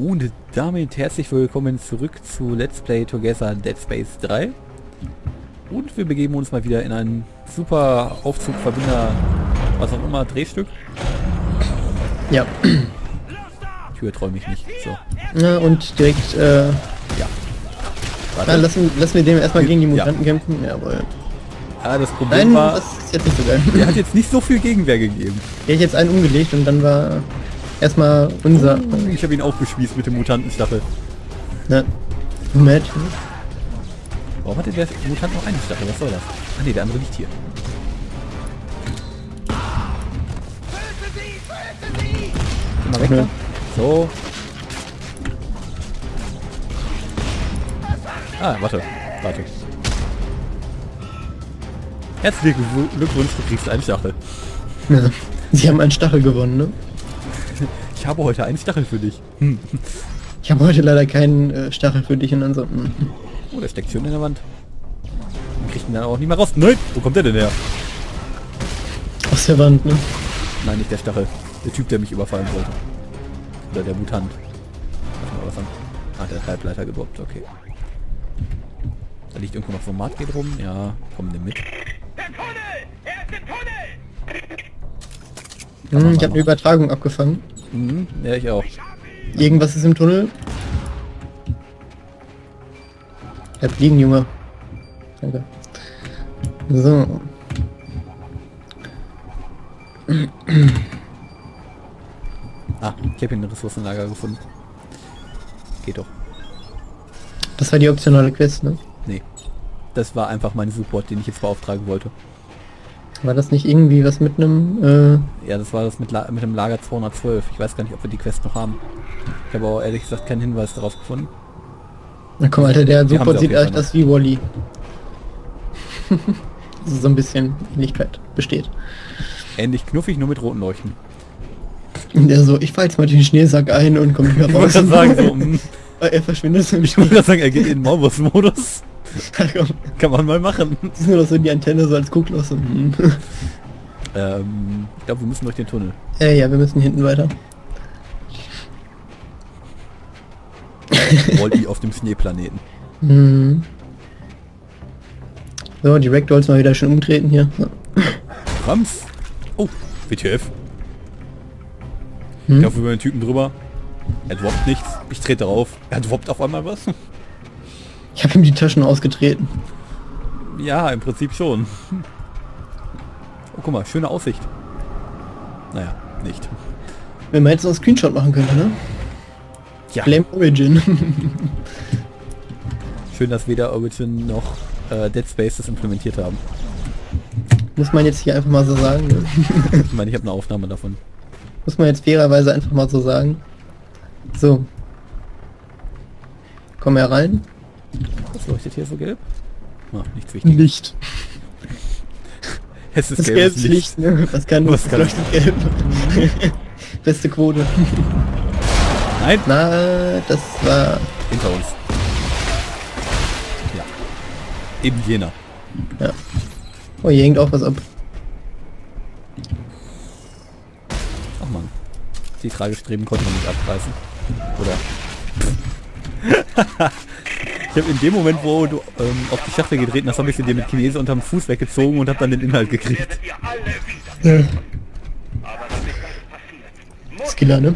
Und damit herzlich willkommen zurück zu Let's Play Together Dead Space 3. Und wir begeben uns mal wieder in ein super Aufzugverbinder, was auch immer, Drehstück. Ja. Ich überträume mich nicht. So. ja und direkt, äh, Ja. na, Warte. lassen, lassen wir dem erstmal gegen die Ja. Mutanten kämpfen. Jawohl. Ah, das Problem Nein, war, das ist jetzt nicht so geil. er hat jetzt nicht so viel Gegenwehr gegeben. Der hat jetzt einen umgelegt und dann war erstmal unser... Ich habe ihn aufgespießt mit dem Mutantenstachel. Ne, Moment. Warum hatte der Mutant noch einen Stachel? Was soll das? Ah ne, der andere liegt hier. Geh mal weg Ja. da. So. Ah, warte. Warte. Herzlichen Glück- Glückwunsch, du kriegst einen Stachel. Ja. Sie haben einen Stachel gewonnen, ne? Ich habe heute einen Stachel für dich. Hm. Ich habe heute leider keinen äh, Stachel für dich und ansonsten... Oh, der steckt schon in der Wand. Den kriegt ihn dann auch nicht mehr raus. Nein! Wo kommt der denn her? Aus der Wand, ne? Nein, nicht der Stachel. Der Typ, der mich überfallen wollte. Oder der Mutant. Mal was an. Ah, der hat Halbleiter gedroppt, okay. Da liegt irgendwo noch so ein Matgate rum. Ja, komm, nimm mit. Der Tunnel! Er ist im Tunnel! Hm, ich habe eine Übertragung abgefangen. Mhm, ja, ich auch. Irgendwas ist im Tunnel. Bleib liegen, Junge. Danke. So. Ah, ich habe hier ein Ressourcenlager gefunden. Geht doch. Das war die optionale Quest, ne? Nee. Das war einfach mein Support, den ich jetzt beauftragen wollte. War das nicht irgendwie was mit einem... Äh, Ja, das war das mit, La mit dem Lager 212. Ich weiß gar nicht, ob wir die Quest noch haben. Ich habe auch ehrlich gesagt keinen Hinweis darauf gefunden. na komm, Alter, der Support sie sieht Fall aus wie Wally. so ein bisschen Ähnlichkeit besteht. Ähnlich knuffig, nur mit roten Leuchten. Und der so, ich fahr jetzt mal den Schneesack ein und komm nicht mehr Ich raus. wollte sagen, so, mm, er verschwindet nämlich ich wollte sagen, er geht in den Maulwurf-Modus. Kann man mal machen. Das ist nur noch so die Antenne so als Guckloch. So. hm. Ähm, ich glaube, wir müssen durch den Tunnel. äh, ja, wir müssen hinten weiter. Wally auf dem Schneeplaneten. Hm. So, die Ragdolls mal wieder schön umtreten hier. Rams. Oh, WTF. Hm? Ich laufe über den Typen drüber. Er droppt nichts. Ich trete drauf. Er droppt auf einmal was. Ich habe ihm die Taschen ausgetreten. Ja, im Prinzip schon. Oh, guck mal, schöne Aussicht. Naja, nicht. Wenn man jetzt noch einen Screenshot machen könnte, ne? Ja, Flame Origin. schön, dass weder Origin noch äh, Dead Space das implementiert haben. Muss man jetzt hier einfach mal so sagen. Ne? Ich meine, ich habe eine Aufnahme davon. Muss man jetzt fairerweise einfach mal so sagen. So. Komm herein. Was leuchtet hier so gelb? Ah, nichts wichtiges. Licht. Es ist Das gelbes gelbe Licht. Licht, ne? Was kann Was das? kann- Leuchtet gelb. Beste Quote. Nein, Na, das war... hinter uns. Ja. Eben jener. Ja. Oh, hier hängt auch was ab. Ach man. Die Tragestreben konnte man nicht abreißen. Oder? ich habe in dem Moment, wo du ähm, auf die Schachtel getreten hast, habe ich sie dir mit Chinese unterm Fuß weggezogen und habe dann den Inhalt gekriegt. Ja. Skiller, ne?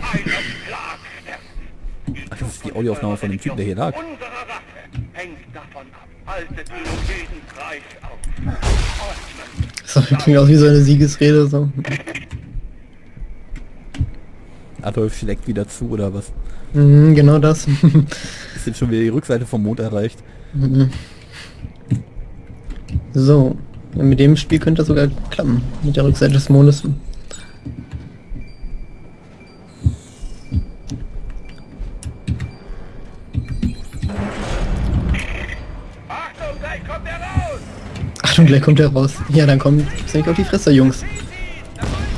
Ach, das ist die Audioaufnahme von dem Typen, der hier lag. Das klingt auch wie so eine Siegesrede. So. Adolf schlägt wieder zu oder was? Mhm, genau das. Ist jetzt schon wieder die Rückseite vom Mond erreicht. so. Mit dem Spiel könnte das sogar klappen. Mit der Rückseite des Mondes. Achtung, gleich kommt er raus! Achtung, gleich kommt er raus. Ja, dann kommt nicht auf die Fresse, Jungs.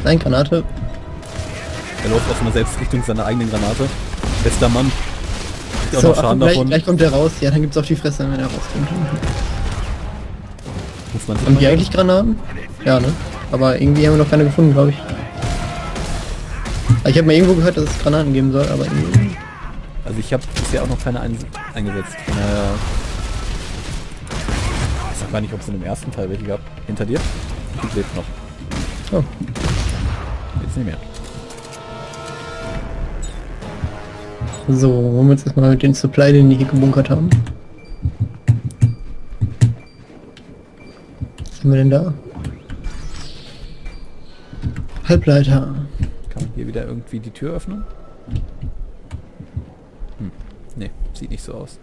Nein, Granate. Er läuft aus einer selbst Richtung seiner eigenen Granate. Bester Mann. Auch So, noch Schaden gleich, davon. gleich kommt er raus. Ja, dann gibt's auf die Fresse, wenn er rauskommt. Muss man Haben die eigentlich Granaten? Ja, ne? Aber irgendwie haben wir noch keine gefunden, glaube ich. Ich habe mal irgendwo gehört, dass es Granaten geben soll, aber irgendwie... Also ich habe bisher auch noch keine ein eingesetzt. Naja. Ich weiß auch gar nicht, ob es in dem ersten Teil welche gab. Hinter dir? Die lebt noch. Oh. Jetzt nicht mehr. So, wollen wir jetzt erstmal den Supply, den die hier gebunkert haben. Was haben wir denn da? Halbleiter. Kann man hier wieder irgendwie die Tür öffnen? Hm. Nee, sieht nicht so aus.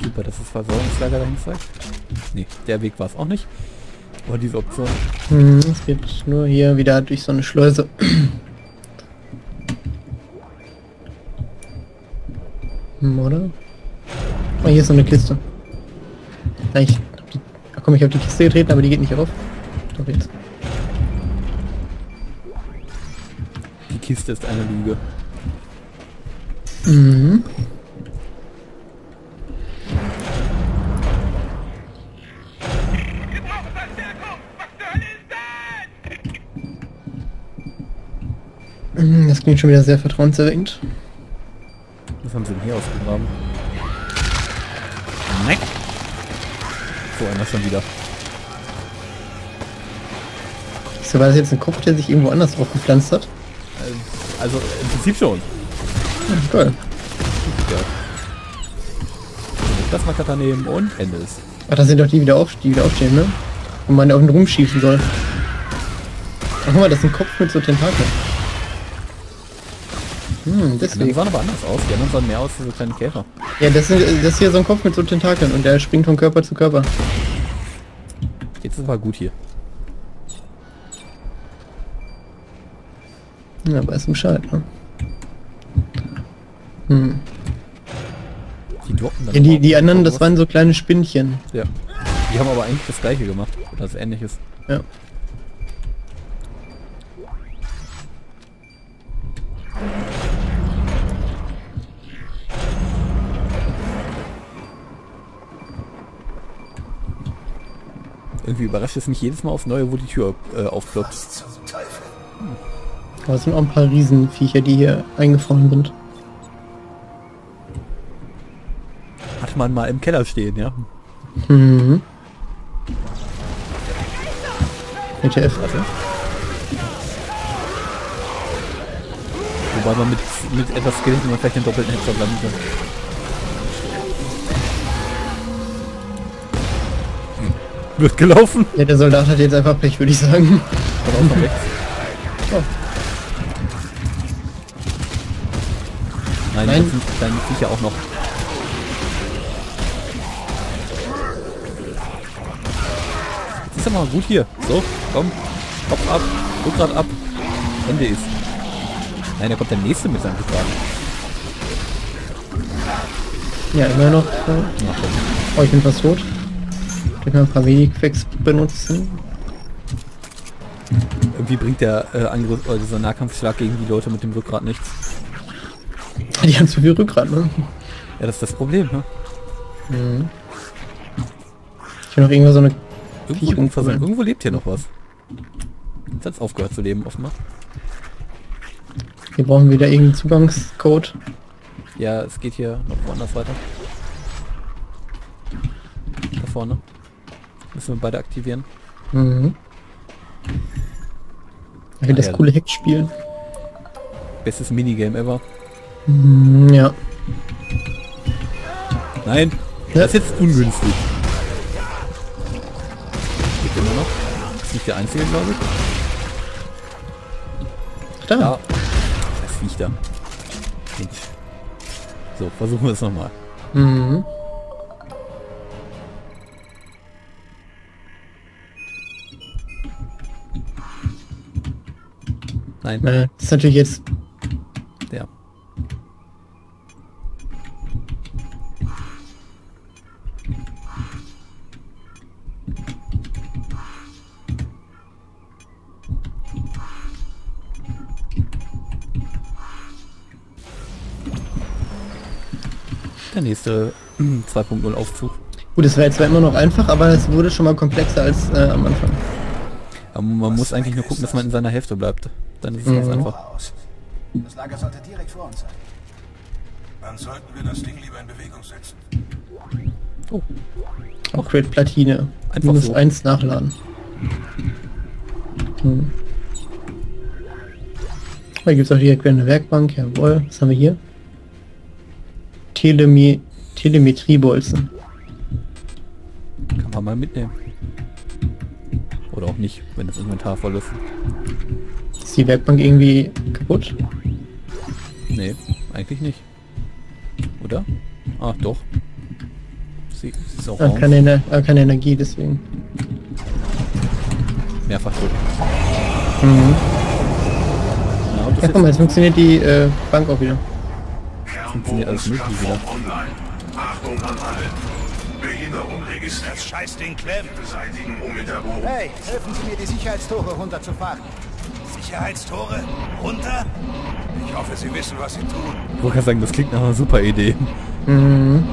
Super, dass das Versorgungslager dahin zeigt. Nee, der Weg war es auch nicht. Aber diese Option. Hm, es geht nur hier wieder durch so eine Schleuse. Hm, oder? Oh, hier ist so eine Kiste. Ja, ich hab die, ach komm, ich habe die Kiste getreten, aber die geht nicht auf. Doch jetzt. Die Kiste ist eine Lüge. Mhm. Mhm, Das klingt schon wieder sehr vertrauenserweckend. Haben sie denn hier ausgegraben? Nein. So einer schon wieder. So, war das jetzt ein Kopf, der sich irgendwo anders aufgepflanzt hat? Äh, Also im Prinzip schon. Ja, toll. Ja. Das mal Cutter nehmen und Ende ist. Ach, das sind doch die wieder, auf, die wieder aufstehen, ne? Und man auf den rumschießen soll. Ach, guck mal, das ist ein Kopf mit so Tentakeln. Hm, Die deswegen. sahen aber anders aus. Die anderen sahen mehr aus wie so kleine Käfer. Ja, das, sind, das ist hier so ein Kopf mit so Tentakeln und der springt von Körper zu Körper. Jetzt ist aber gut hier. Ja, weiß Bescheid, ne? Hm. Die droppen dann Ja, die, die anderen, das waren so kleine Spinnchen. Ja. Die haben aber eigentlich das gleiche gemacht. Oder das ähnliches. Ja. Irgendwie überrascht es mich jedes Mal aufs Neue, wo die Tür äh, aufploppt. Aber es sind auch ein paar Riesenviecher, die hier eingefroren sind. Hat man mal im Keller stehen, ja. Mhm. ETF. Warte. Wobei man mit, mit etwas Skill man vielleicht den doppelten Headshot landen können. Wird gelaufen. Ja, der Soldat hat jetzt einfach Pech, würde ich sagen. Oh. Nein, Nein. kleine Viecher auch noch. Jetzt ist aber mal gut hier. So, komm. Kopf ab. Rückgrat ab. Ende ist. Nein, da kommt der nächste mit seinem Rückgrat. Ja, immer noch. Komm. Oh, ich bin fast tot. Ich mal ein paar Medifacts benutzen. Irgendwie bringt der äh, Angriff, oder dieser Nahkampfschlag gegen die Leute mit dem Rückgrat nichts. Die haben zu viel Rückgrat, ne? Ja, das ist das Problem, ne? Mhm. Ich will noch irgendwo so eine... Irgendwo, irgendwo, lebt hier noch was. Jetzt hat's aufgehört zu leben, offenbar. Wir brauchen wieder irgendeinen Zugangscode. Ja, es geht hier noch woanders weiter. Da vorne. Müssen wir beide aktivieren. Mhm. Ich will das ja. coole Hack spielen. Bestes Minigame ever. Mhm, ja. Nein, Ja. das ist jetzt ungünstig. Geht immer noch. Ist nicht der einzige, glaube ich. Ach, da. Ja. Das Viech da. So, versuchen wir es nochmal. Mhm. Nein, Äh, das ist natürlich jetzt... der. Der nächste 2.0 Aufzug. Gut, es war jetzt zwar immer noch einfach, aber es wurde schon mal komplexer als äh, am Anfang. Aber man muss eigentlich nur gucken, dass man in seiner Hälfte bleibt. Dann ist es ganz Mhm. einfach. aus. Das Lager sollte direkt vor uns sein. Dann sollten wir das Ding lieber in Bewegung setzen. Oh, Upgrade Platine. Einfach Minus so. 1 nachladen. Hm. Da gibt es auch direkt wieder eine Werkbank, jawohl. Was haben wir hier? Telemi Telemetriebolzen. kann man mal mitnehmen. Oder auch nicht, wenn das Inventar voll ist. Ist die Werkbank irgendwie kaputt? Nee, eigentlich nicht. Oder? Ah, doch. Sie, sie ist auch Ah, keine, Ener ah, keine Energie, deswegen. Mehrfach drücken. Mhm. Ja, und das Ja, guck mal, jetzt funktioniert die äh, Bank auch wieder. funktioniert alles möglich wieder. Achtung an alle. Behinderung registriert. Das Scheißding klemmt. Beseitigen, um. Hey, helfen Sie mir, die Sicherheitstore runterzufahren. Sicherheitstore? Runter? Ich hoffe, Sie wissen, was Sie tun. Ich wollte gerade sagen, das klingt nach einer super Idee. Mhm.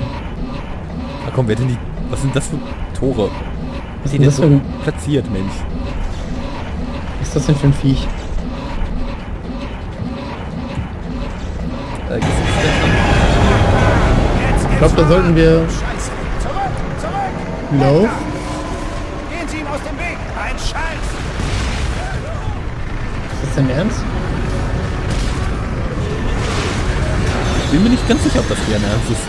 Na komm, wer denn die... Was sind das für Tore? Was denn das so für ein, platziert, Mensch. was ist das denn für ein Viech? Äh, Ich glaube, da sollten wir. Lauf. Dein Ernst? an? Bin mir nicht ganz sicher, ob das hier ein Ernst ist.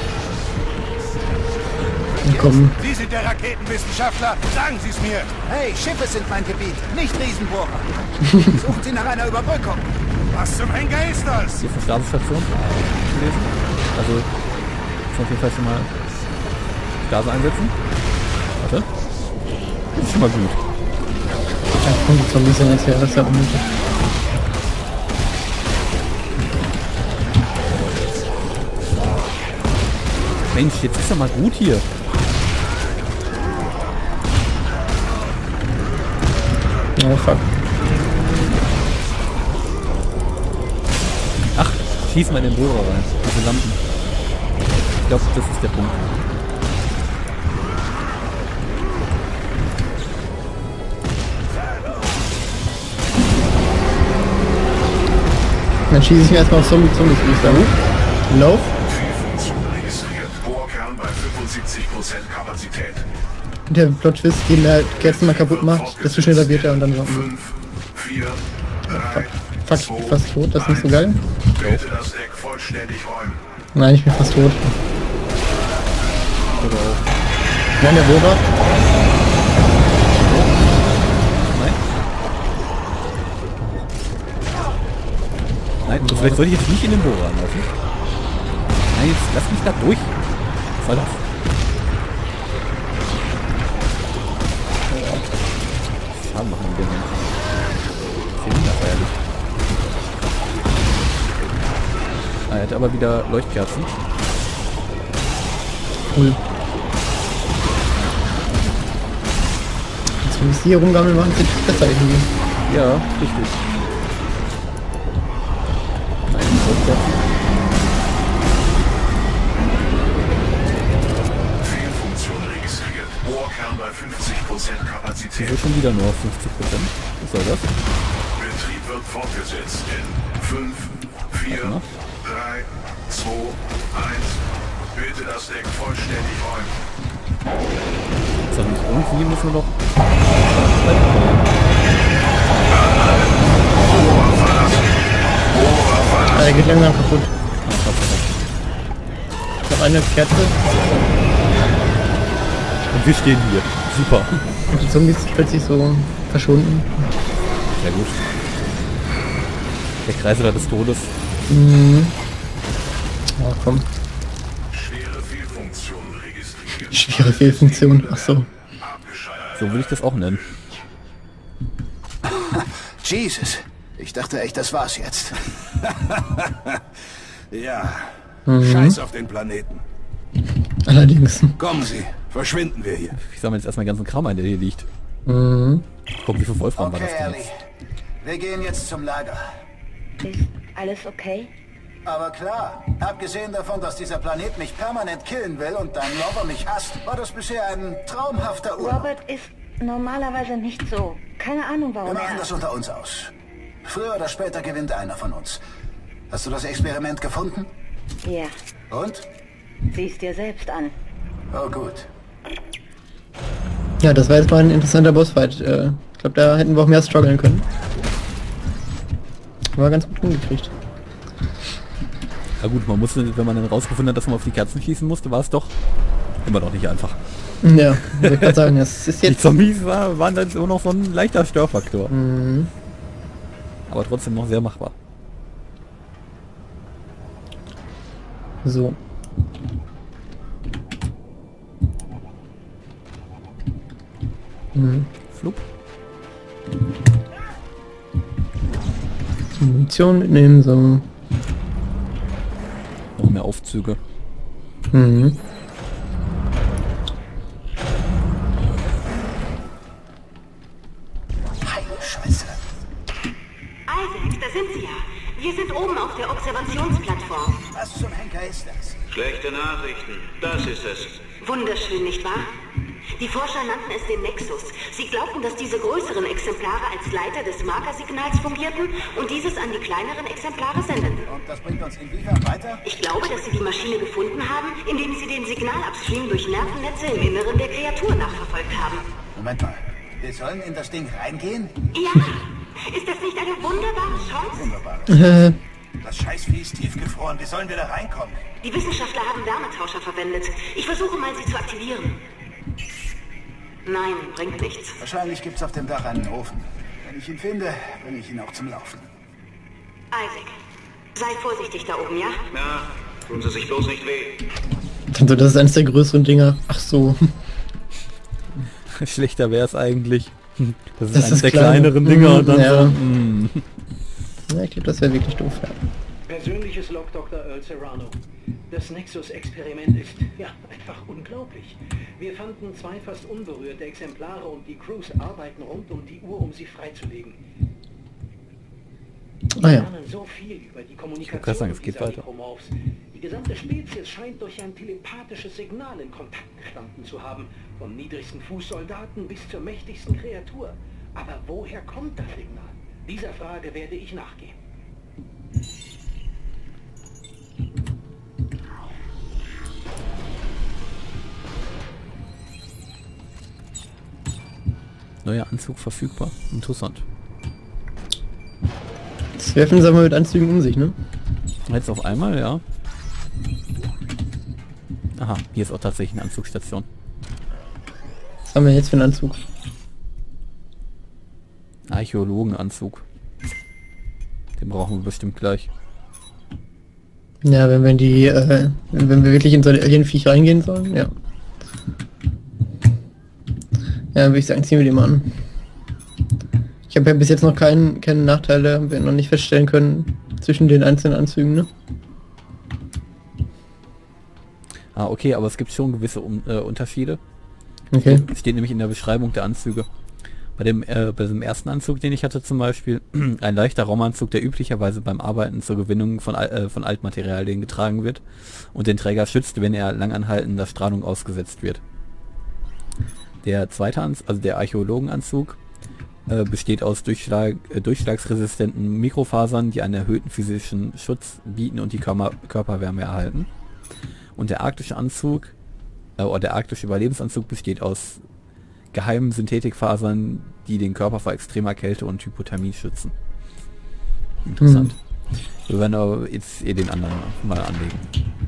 Komm. Sie sind der Raketenwissenschaftler. Sagen Sie es mir. Hey, Schiffe sind mein Gebiet, nicht Riesenbohrer. Suchen Sie nach einer Überbrückung. Was zum Henker ist das? Hier ist eine gewesen. Also, muss auf jeden Fall schon mal Stase einsetzen. Warte. Das ist schon mal gut. Ja, komm, Zombies sind jetzt her, das ist ja unnötig. Mensch, jetzt ist doch mal gut hier. Oh fuck. Ach, schieß mal in den Bohrer rein. Diese Lampen. Ich glaube, das ist der Punkt. Dann schieße ich mir erstmal auf Zombie Zombies, würde ich sagen. Lauf. Der Plot-Twist, den er Kerzen mal kaputt macht, desto schneller wird er und dann so. 5, 4, 3, Fuck, ich bin fast tot, das ist nicht so geil. Nein, ich bin fast tot. Nein, der Bohrer. Nein. Vielleicht sollte ich jetzt nicht in den Bohrer anlaufen. Nein, jetzt lass mich da durch. Soll Schaden machen die denn? Zylinder feierlich. Ah, er hat aber wieder Leuchtkerzen. Cool. Jetzt, wenn ich hier rumgammeln machen, es besser irgendwie. Ja, richtig. Nein, Leuchtkerzen. Fehlfunktion registriert. Bohrkern bei 50% Kapazität. Wieso schon wieder nur 50 Prozent? Was soll das? Betrieb wird fortgesetzt in 5, 4, Warte mal. 3, 2, 1. Bitte das Deck vollständig räumen. Doch nicht irgendwie müssen wir doch. Ah, der geht langsam kaputt. Noch eine Kerze Und wir stehen hier. Super. und die Zombies sind plötzlich so verschwunden. Sehr gut. Der Kreislauf des Todes. Mhm. Oh, komm. Schwere Fehlfunktion registriert. Schwere Fehlfunktion. Ach so. So würde ich das auch nennen. Jesus. Ich dachte echt, das war's jetzt. Ja. Scheiß auf den Planeten. Allerdings. Kommen Sie. Verschwinden wir hier. Ich sammle jetzt erstmal den ganzen Kram ein, der hier liegt. Mhm. Guck, wie viel Wolfram Okay, war das denn jetzt? Wir gehen jetzt zum Lager. Ist alles okay? Aber klar, abgesehen davon, dass dieser Planet mich permanent killen will und dein Lover mich hasst, war das bisher ein traumhafter Urlaub. Robert ist normalerweise nicht so. Keine Ahnung, Wir warum machen er... das unter uns aus. Früher oder später gewinnt einer von uns. Hast du das Experiment gefunden? Ja, Und? Sieh's dir selbst an. Oh gut. Ja, das war jetzt mal ein interessanter Bossfight. Äh, ich glaube, da hätten wir auch mehr strugglen können. War ganz gut hingekriegt. Ja gut, man musste, wenn man dann rausgefunden hat, dass man auf die Kerzen schießen musste, war es doch immer noch nicht einfach. Ja, ich gerade sagen, das ist Die jetzt... Zombies war, waren dann immer noch so ein leichter Störfaktor. Mhm. Aber trotzdem noch sehr machbar. So. Mhm. Flup. Munition mitnehmen, so. Noch mehr Aufzüge. Mhm. Heile Scheiße. Isaac, da sind Sie ja. Wir sind oben auf der Observationsplattform. Was zum Henker ist das? Schlechte Nachrichten. Das ist es. Wunderschön, nicht wahr? Die Forscher nannten es den Nexus. Sie glaubten, dass diese größeren Exemplare als Leiter des Markersignals fungierten und dieses an die kleineren Exemplare sendeten. Und das bringt uns inwiefern weiter? Ich glaube, dass Sie die Maschine gefunden haben, indem Sie den Signalabstream durch Nervennetze im Inneren der Kreatur nachverfolgt haben. Moment mal. Wir sollen in das Ding reingehen? Ja, ist das nicht eine wunderbare Chance? Wunderbar. Äh, Das Scheißvieh ist tiefgefroren. Wie sollen wir da reinkommen? Die Wissenschaftler haben Wärmetauscher verwendet. Ich versuche mal, sie zu aktivieren. Nein, bringt nichts. Wahrscheinlich gibt's auf dem Dach einen Ofen. Wenn ich ihn finde, bringe ich ihn auch zum Laufen. Isaac, sei vorsichtig da oben, ja? Ja, tun Sie sich bloß nicht weh. also das ist eines der größeren Dinger. Ach so. Schlechter wäre es eigentlich. Das ist Das eines ist der klein. kleineren Dinger und dann ja. so, mm. Ja, ich glaube, das wäre wirklich doof. Ja. Persönliches Log Dr. Earl Serrano. Das Nexus-Experiment ist, ja, einfach unglaublich. Wir fanden zwei fast unberührte Exemplare und die Crews arbeiten rund um die Uhr, um sie freizulegen. Wir Ah ja. lernen so viel über die Kommunikation sagen, es geht weiter. Die gesamte Spezies scheint durch ein telepathisches Signal in Kontakt gestanden zu haben. Vom niedrigsten Fußsoldaten bis zur mächtigsten Kreatur. Aber woher kommt das Signal? Dieser Frage werde ich nachgehen. Neuer Anzug verfügbar. Interessant. Das werfen sie aber mit Anzügen um sich, ne? Jetzt auf einmal, ja. Aha, hier ist auch tatsächlich eine Anzugsstation. Was haben wir jetzt für einen Anzug? Archäologenanzug. Den brauchen wir bestimmt gleich. Ja, wenn wir in die, äh, wenn wir wirklich in so ein Alien-Viech reingehen sollen, ja. Ja, würde ich sagen, ziehen wir die mal an. Ich habe ja bis jetzt noch keinen, keine Nachteile, haben wir noch nicht feststellen können zwischen den einzelnen Anzügen, ne? Ah, okay, aber es gibt schon gewisse um, äh, Unterschiede. Okay. Steht nämlich in der Beschreibung der Anzüge. Bei dem, äh, bei dem ersten Anzug, den ich hatte zum Beispiel, ein leichter Raumanzug, der üblicherweise beim Arbeiten zur Gewinnung von, äh, von Altmaterialien getragen wird und den Träger schützt, wenn er langanhaltender Strahlung ausgesetzt wird. Der zweite Anzug, also der Archäologenanzug, äh, besteht aus Durchschlag, äh, durchschlagsresistenten Mikrofasern, die einen erhöhten physischen Schutz bieten und die Körper, Körperwärme erhalten. Und der arktische Anzug, äh, oder der arktische Überlebensanzug besteht aus geheimen Synthetikfasern, die den Körper vor extremer Kälte und Hypothermie schützen. Interessant. Wir werden aber jetzt eh den anderen mal anlegen.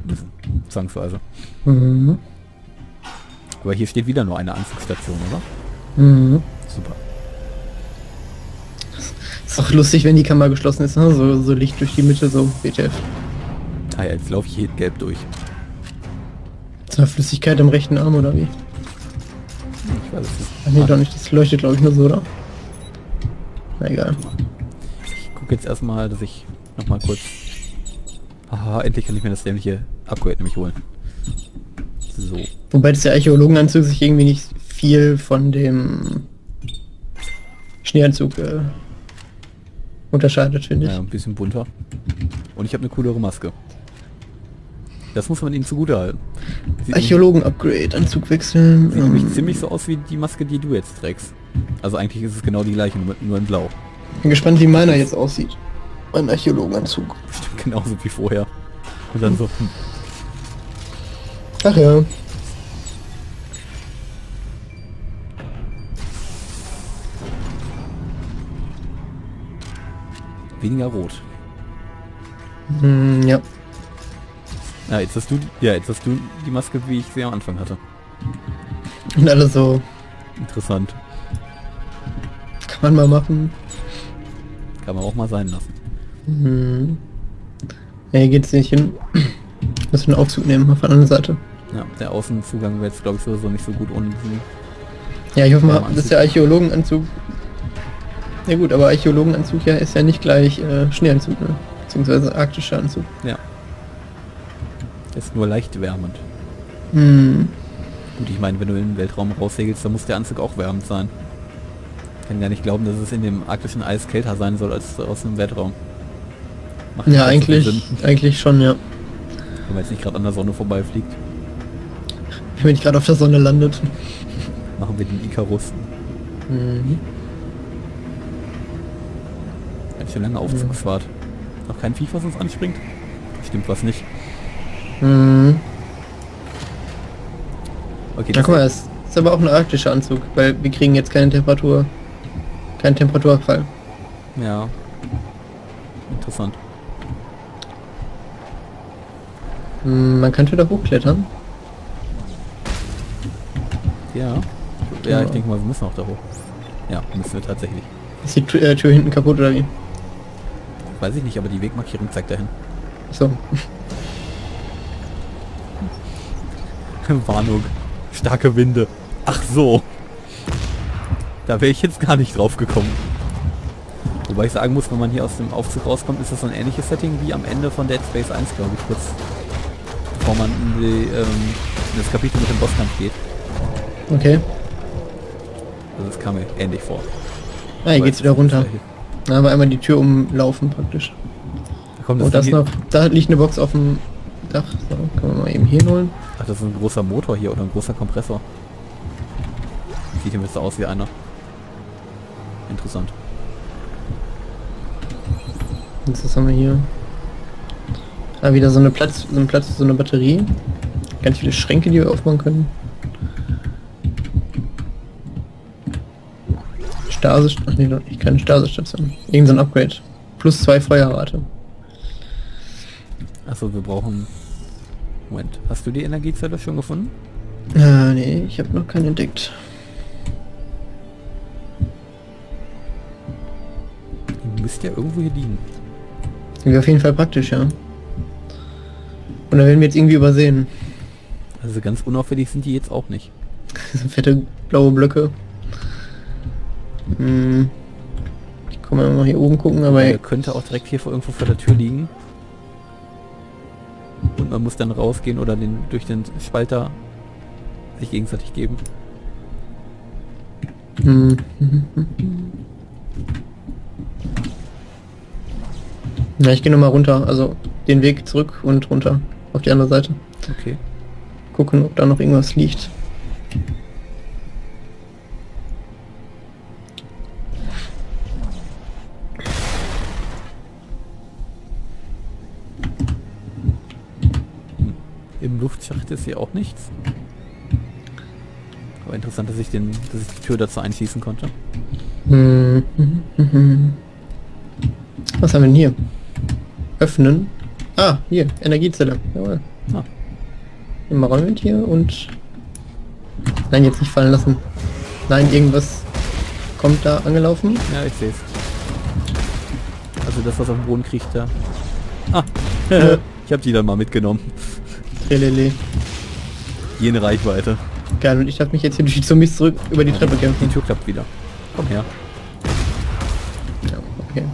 Müssen. Zwangsweise. Mhm. Aber hier steht wieder nur eine Anzugsstation, oder? Mhm. Super. Ist auch lustig, wenn die Kamera geschlossen ist, ne? So, so Licht durch die Mitte, so WTF. Ah ja, jetzt laufe ich hier gelb durch. Ist eine Flüssigkeit im rechten Arm oder wie? Ich weiß es nicht. Ach nee, Ah, doch nicht, das leuchtet glaube ich nur so, oder? Na egal. Ich gucke jetzt erstmal, dass ich nochmal kurz... Haha, endlich kann ich mir das dämliche Upgrade nämlich holen. So. Wobei das der Archäologenanzug sich irgendwie nicht viel von dem Schneeanzug äh, unterscheidet, finde ich. Ja, ein bisschen bunter. Und ich habe eine coolere Maske. Das muss man ihnen zugute halten. Sieht nämlich- Archäologen-Upgrade, Anzug wechseln. Sieht nämlich Ähm, ziemlich so aus wie die Maske, die du jetzt trägst. Also eigentlich ist es genau die gleiche, nur, in blau. bin gespannt, wie meiner jetzt aussieht. Mein Archäologenanzug. Bestimmt genauso wie vorher. Und dann so, hm, Ach ja. Weniger rot. Hm, ja. Ja, jetzt hast du, ja, jetzt hast du die Maske, wie ich sie am Anfang hatte. Und alles so. Interessant. Kann man mal machen. Kann man auch mal sein lassen. Hm. Ja, hier geht's nicht hin. Muss einen Aufzug nehmen auf der anderen Seite. Ja, der Außenzugang wäre jetzt, glaube ich, sowieso nicht so gut ohne diesen... Ja, ich hoffe mal, dass der Archäologenanzug... Ja gut, aber Archäologenanzug ja ist ja nicht gleich äh, Schneeanzug, ne? Beziehungsweise arktischer Anzug. Ja. Ist nur leicht wärmend. Hm. Gut, ich meine, wenn du in den Weltraum raussegelst, dann muss der Anzug auch wärmend sein. Ich kann ja nicht glauben, dass es in dem arktischen Eis kälter sein soll als aus dem Weltraum. Macht Ja, eigentlich, eigentlich schon, ja. Wenn man jetzt nicht gerade an der Sonne vorbeifliegt. Wenn ich gerade auf der Sonne landet. Machen wir den Icarus. Mhm. Ganz schön lange Aufzugsfahrt. Noch kein Viech, was uns anspringt? Stimmt was nicht. Mhm. Okay, Na das guck mal, es ist aber auch ein arktischer Anzug, weil wir kriegen jetzt keine Temperatur, keinen Temperaturabfall. Ja. Interessant. Hm, Man könnte da hochklettern. Ja. Ja, ich denke mal, wir müssen auch da hoch. Ja, müssen wir tatsächlich. Ist die Tür, äh, Tür hinten kaputt oder wie? Weiß ich nicht, aber die Wegmarkierung zeigt dahin. So. Warnung. Starke Winde. Ach so. Da wäre ich jetzt gar nicht drauf gekommen. Wobei ich sagen muss, wenn man hier aus dem Aufzug rauskommt, ist das so ein ähnliches Setting wie am Ende von Dead Space 1, glaube ich, kurz bevor man in, die, ähm, in das Kapitel mit dem Bosskampf geht. Okay. Also das kam mir ähnlich vor. Ah, hier geht's wieder runter. das. Da aber einmal die Tür umlaufen praktisch. Da kommt das das Ding noch, da liegt eine Box auf dem Dach. So, können wir mal eben hier holen. Ach, das ist ein großer Motor hier oder ein großer Kompressor. Sieht hier so aus wie einer. Interessant. Und was haben wir hier? Ah, wieder so eine Platz, so ein Platz, so eine Batterie. Ganz viele Schränke, die wir aufmachen können. Stase, ach nee, doch nicht, keine Stasestation. Irgend so ein Upgrade. Plus zwei Feuerrate. Achso, wir brauchen... Moment, hast du die Energiezelle schon gefunden? Äh, nee, ich habe noch keinen entdeckt. Die müsste ja irgendwo hier liegen. Wäre auf jeden Fall praktisch, ja. Und dann werden wir jetzt irgendwie übersehen. Also ganz unauffällig sind die jetzt auch nicht. fette blaue Blöcke. Hm. Ich kann mal hier oben gucken, aber Der könnte auch direkt hier vor irgendwo vor der Tür liegen. Und man muss dann rausgehen oder den durch den Spalter sich gegenseitig geben. Hm. Ja, ich gehe nochmal runter, also den Weg zurück und runter auf die andere Seite. Okay. Gucken, ob da noch irgendwas liegt. Im Luftschacht ist hier auch nichts. Aber interessant, dass ich den, dass ich die Tür dazu einschießen konnte. Hm. Was haben wir denn hier? Öffnen. Ah, hier, Energiezelle. Jawohl. Ah. Immer räumen hier und... Nein, jetzt nicht fallen lassen. Nein, irgendwas kommt da angelaufen. Ja, ich sehe es. Also das, was auf dem Boden kriecht da. Ah, ich habe die dann mal mitgenommen. Trelele. Jene Reichweite. Geil, und ich darf mich jetzt hier durch die Zombies zurück über die Treppe Die kämpfen. Tür klappt wieder. Komm her. Ja, okay.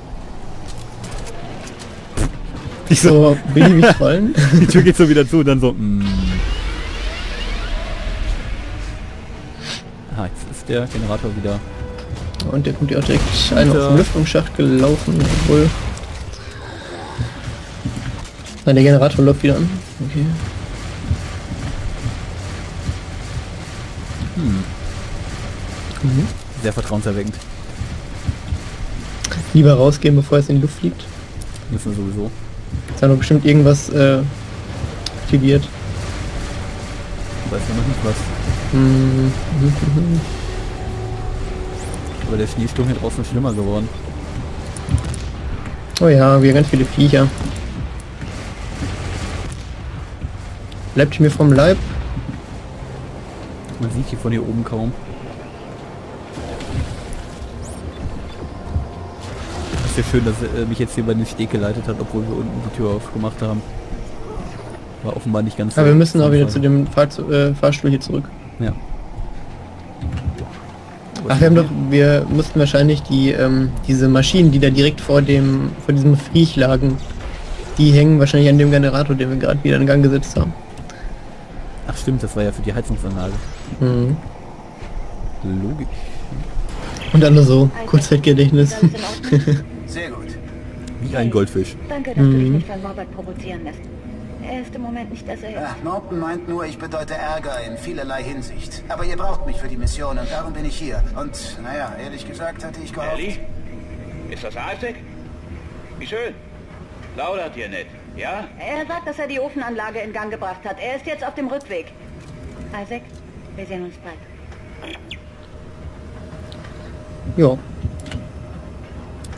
So, beliebig fallen. Die Tür geht so wieder zu und dann so. Mm. Ah, jetzt ist der Generator wieder. Und der kommt ja auch direkt einer aus dem Lüftungsschacht gelaufen, obwohl... Nein, der Generator läuft wieder an. Okay. Sehr vertrauenserweckend. Lieber rausgehen, bevor es in die Luft fliegt. Müssen wir sowieso. Ist ja noch bestimmt irgendwas äh, aktiviert. weiß ja noch nicht was. Aber der Schneesturm hier draußen schlimmer geworden. Oh ja, wieder ganz viele Viecher. Bleibt mir vom Leib. Man sieht hier von hier oben kaum. Ist ja schön, dass er äh, mich jetzt hier bei den Steg geleitet hat, obwohl wir unten die Tür aufgemacht haben. War offenbar nicht ganz Aber wir müssen auch wieder zu dem Fahrzu äh, Fahrstuhl hier zurück. Ja. Ach, wir haben doch, wir mussten wahrscheinlich die, ähm, diese Maschinen, die da direkt vor dem, vor diesem Viech lagen, die hängen wahrscheinlich an dem Generator, den wir gerade wieder in Gang gesetzt haben. Ach stimmt, das war ja für die Heizungsanlage. Mhm. Logisch. Und dann nur so, Kurzzeitgedächtnis. Sehr gut. Wie ein Goldfisch. Danke, dass du dich Mhm. nicht von Norbert provozieren lässt. Er ist im Moment nicht das er Ja. Norton meint nur, ich bedeute Ärger in vielerlei Hinsicht. Aber ihr braucht mich für die Mission und darum bin ich hier. Und, naja, ehrlich gesagt hatte ich gehofft... Ellie? Ist das Isaac? Wie schön. Plaudert ihr nicht, ja? Er sagt, dass er die Ofenanlage in Gang gebracht hat. Er ist jetzt auf dem Rückweg. Isaac, wir sehen uns bald. Ja.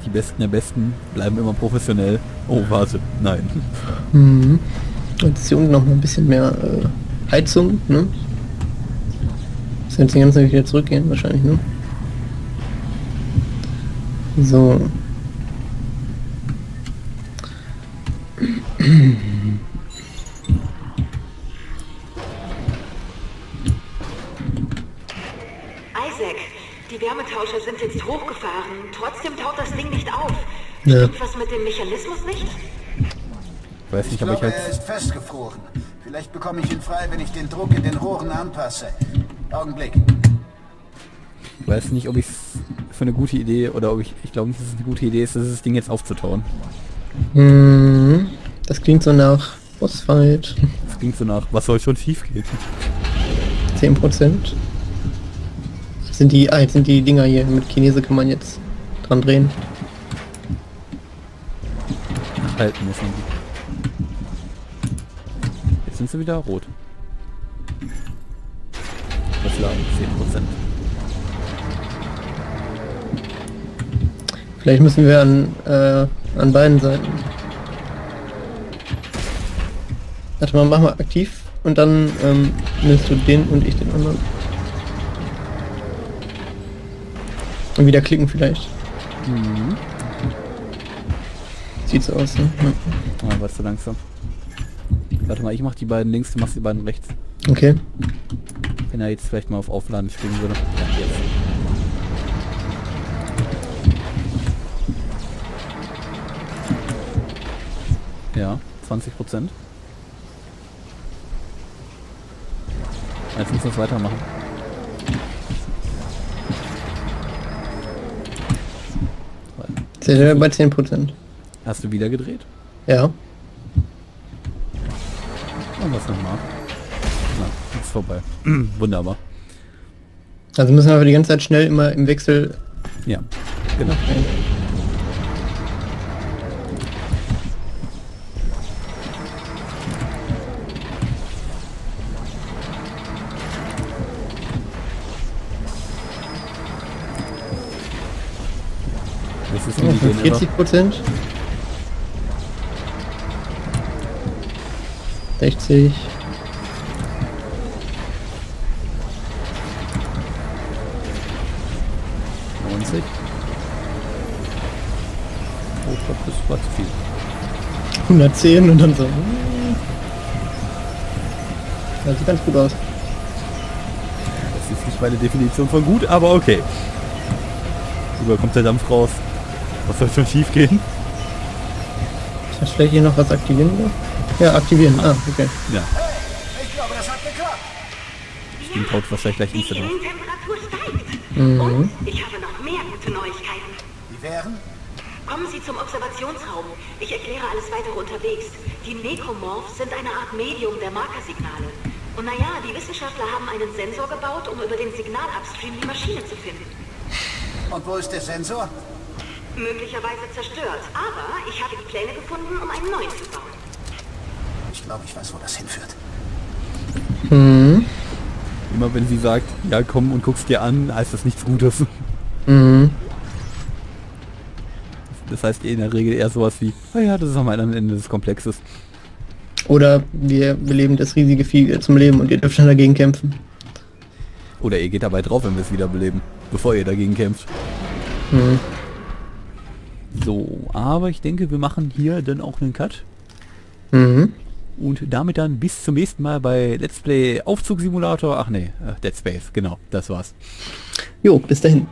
Die Besten der Besten bleiben immer professionell. Oh, warte. Nein. Mhm. Jetzt ist hier unten noch mal ein bisschen mehr äh, Heizung, ne? Muss jetzt die ganze Zeit wieder zurückgehen wahrscheinlich, ne? So. Isaac, die Wärmetauscher sind jetzt hochgefahren. Trotzdem taut das Ding nicht auf. Ja. Stimmt was mit dem Mechanismus nicht? Ich weiß Ich nicht, ich glaube, er halt... ist festgefroren. Vielleicht bekomme ich ihn frei, wenn ich den Druck in den Rohren anpasse. Augenblick. Ich weiß nicht, ob ich es für eine gute Idee oder ob ich... Ich glaube nicht, dass es eine gute Idee ist, das Ding jetzt aufzutauen. Mhm. Das klingt so nach Bossfight. Das klingt so nach, was soll schon schief gehen? 10%. Das sind die, ah, jetzt sind die Dinger hier. Mit Chinese kann man jetzt dran drehen. Halten müssen. Jetzt sind sie wieder rot. Das lagen 10%. Vielleicht müssen wir an, äh, an beiden Seiten. Warte mal, mach mal aktiv und dann ähm, nimmst du den und ich den anderen. Und wieder klicken vielleicht. Sieht so aus, ne? Ja. Ah, warte so langsam. Warte mal, ich mach die beiden links, du machst die beiden rechts. Okay. Wenn er jetzt vielleicht mal auf Aufladen springen würde. Ja, 20 Prozent. Jetzt müssen wir es weitermachen. Seid ihr bei 10%. Hast du wieder gedreht? Ja. Machen wir es nochmal. Na, ist vorbei. Wunderbar. Also müssen wir aber die ganze Zeit schnell immer im Wechsel. Ja, genau. Das ist Ja, wie die gehen 40 Prozent. 60. immer 90. Oh Gott, das war zu viel. 110 und dann so. Das sieht ganz gut aus. Das ist nicht meine Definition von gut, aber okay. Überall kommt der Dampf raus. Was soll schon schief gehen? Ist das vielleicht hier noch was aktivieren? Oder? Ja, aktivieren. Ah, okay. Ja, Ich glaube, das hat geklappt. das Ding taut wahrscheinlich gleich instant. Mhm. Und ich habe noch mehr gute Neuigkeiten. Die wären? Kommen Sie zum Observationsraum. Ich erkläre alles weitere unterwegs. Die Necromorphs sind eine Art Medium der Markersignale. Und naja, die Wissenschaftler haben einen Sensor gebaut, um über den Signalupstream die Maschine zu finden. Und wo ist der Sensor? Möglicherweise zerstört, aber ich habe die Pläne gefunden, um einen neuen zu bauen. Ich glaube, ich weiß, wo das hinführt. Mhm. Immer wenn sie sagt, ja komm und guckst dir an, heißt das nichts Gutes. Mhm. Das heißt in der Regel eher sowas wie, oh ja, das ist am anderen Ende des Komplexes. Oder wir beleben das riesige Vieh zum Leben und ihr dürft dann dagegen kämpfen. Oder ihr geht dabei drauf, wenn wir es wiederbeleben, bevor ihr dagegen kämpft. Mhm. So, aber ich denke, wir machen hier dann auch einen Cut. Mhm. Und damit dann bis zum nächsten Mal bei Let's Play Aufzugsimulator. Ach nee, äh, Dead Space, genau, das war's. Jo, bis dahin.